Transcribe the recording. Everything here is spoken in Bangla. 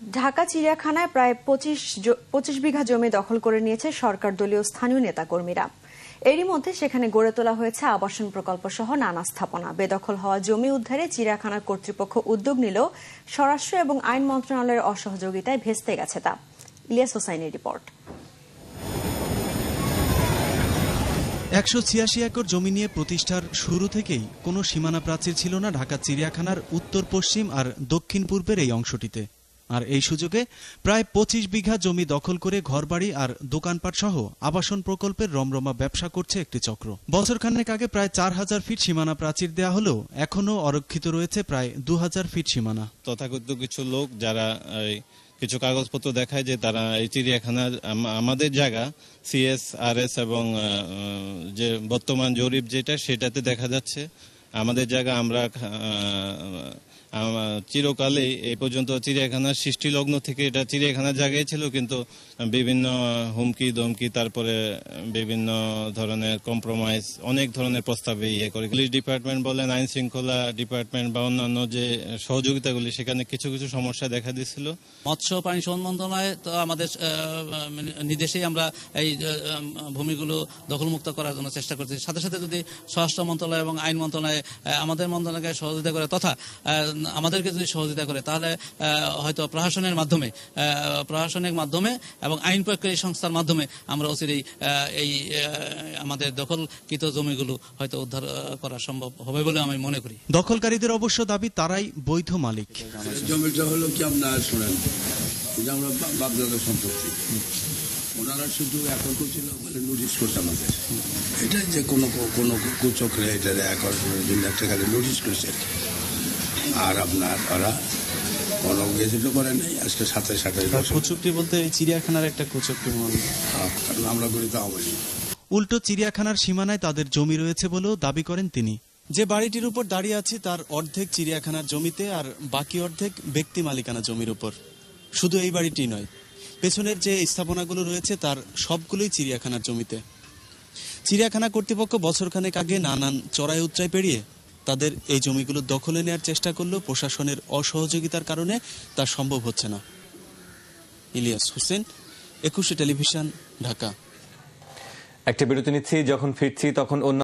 ঢাকা চিড়িয়াখানায় প্রায় পঁচিশ পঁচিশ বিঘা জমি দখল করে নিয়েছে সরকার দলীয় স্থানীয় নেতাকর্মীরা। এরই মধ্যে সেখানে গড়ে তোলা হয়েছে আবাসন প্রকল্প সহ নানা স্থাপনা। বেদখল হওয়া জমি উদ্ধারে চিড়িয়াখানার কর্তৃপক্ষ উদ্যোগ নিলেও স্বরাষ্ট্র এবং আইন মন্ত্রণালয়ের অসহযোগিতায় ভেস্তে গেছে তা। ইলিয়াস হোসাইনের রিপোর্ট। একশো ছিয়াশি একর জমি নিয়ে প্রতিষ্ঠার শুরু থেকেই কোনো সীমানা প্রাচীর ছিল না ঢাকা চিড়িয়াখানার উত্তর, পশ্চিম আর দক্ষিণ পূর্বের এই অংশটিতে। আর এই সুযোগে প্রায় পঁচিশ বিঘা জমি দখল করে ঘরবাড়ি আর দোকানপাট সহ আবাসন প্রকল্পের রমরমা ব্যবসা করছে একটি চক্র। বছরখানেক আগে প্রায় চার হাজার ফিট সীমানা প্রাচীর দেয়া হলেও এখনও অরক্ষিত রয়েছে প্রায় দু হাজার ফিট সীমানা। তথাকথিত কিছু লোক যারা কিছু কাগজপত্র দেখায় যে তারা এই চিড়িয়াখানার আমাদের জায়গা সিএস আর এস এবং যে বর্তমান জরিপ যেটা, সেটাতে দেখা যাচ্ছে। আমাদের জায়গা আমরা চিরকালেই এই পর্যন্ত চিড়িয়াখানার সৃষ্টি লগ্ন থেকে এটা চিড়িয়াখানার জায়গায় ছিল কিন্তু বিভিন্ন হুমকি দমকি তারপরে বিভিন্ন ধরনের কম্প্রোমাইজ অনেক ধরনের প্রস্তাবে ইয়ে করে। পুলিশ ডিপার্টমেন্ট বলেন আইন শৃঙ্খলা ডিপার্টমেন্ট বা অন্যান্য যে সহযোগিতাগুলি সেখানে কিছু কিছু সমস্যা দেখা দিচ্ছিল মৎস্য প্রাণী মন্ত্রণালয় তো আমাদের আহ, নির্দেশেই আমরা এই ভূমিগুলো দখলমুক্ত করার জন্য চেষ্টা করছি। সাথে সাথে যদি স্বরাষ্ট্র মন্ত্রণালয় এবং আইন মন্ত্রণালয় আমাদের মন্ত্রণালয়কে সহযোগিতা করে তথা আমাদেরকে যদি সহযোগিতা করে তাহলে হয়তো প্রশাসনের মাধ্যমে আহ, প্রশাসনের মাধ্যমে এবং আইন প্রয়োগকারী সংস্থার মাধ্যমে আমরা অচিরেই আহ, এই আমাদের দখলকৃত জমিগুলো হয়তো উদ্ধার করা সম্ভব হবে বলে আমি মনে করি। দখলকারীদের অবশ্য দাবি তারাই বৈধ মালিক। জমিটা হলো কি আপনার শোনেন এটা আমরা সম্পত্তি। ওনারা শুধু এখন করছিল বলে নোটিশ করছে আমাদের। এটা যে কোনো কোনো কুচক্রে এটা আকর্ষণের জন্য একটা খালি নোটিশ করছে। আর আপনার ওরা কোনো গেজেটও করে নাই আজকে সাতাশ আঠাশ বছর। কুচুপটি বলতে এই চিড়িয়াখানার একটা কুচুপটি কারণ আমরা করি তো আওয়ামী উল্টো চিড়িয়াখানার সীমানায় তাদের জমি রয়েছে বলেও দাবি করেন তিনি। যে বাড়িটির উপর দাঁড়িয়ে আছি তার অর্ধেক চিড়িয়াখানার জমিতে আর বাকি অর্ধেক ব্যক্তি মালিকানা জমির উপর। শুধু এই বাড়িটি নয় পেছনের যে স্থাপনাগুলো রয়েছে তার সবগুলোই চিড়িয়াখানার জমিতে। চিড়িয়াখানা কর্তৃপক্ষ বছরখানেক আগে নানান চড়াই উচ্চায় পেরিয়ে তাদের এই জমিগুলো দখলে নেওয়ার চেষ্টা করলেও প্রশাসনের অসহযোগিতার কারণে তা সম্ভব হচ্ছে না। ইলিয়াস হোসেন, একুশে টেলিভিশন, ঢাকা। একটা বিরতি নিচ্ছি, যখন ফিরছি তখন অন্য